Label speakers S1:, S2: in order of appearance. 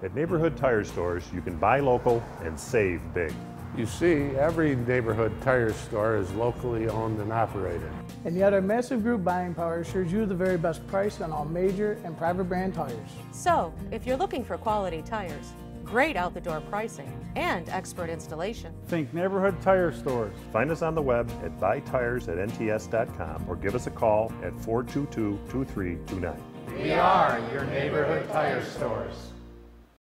S1: At neighborhood tire stores, you can buy local and save big.
S2: You see, every neighborhood tire store is locally owned and operated.
S3: And yet our massive group buying power assures you the very best price on all major and private brand tires.
S4: So, if you're looking for quality tires, great out the door pricing, and expert installation,
S5: Think neighborhood tire stores.
S1: Find us on the web at buytires at nts.com or give us a call at 422 2329.
S2: We are your neighborhood tire stores.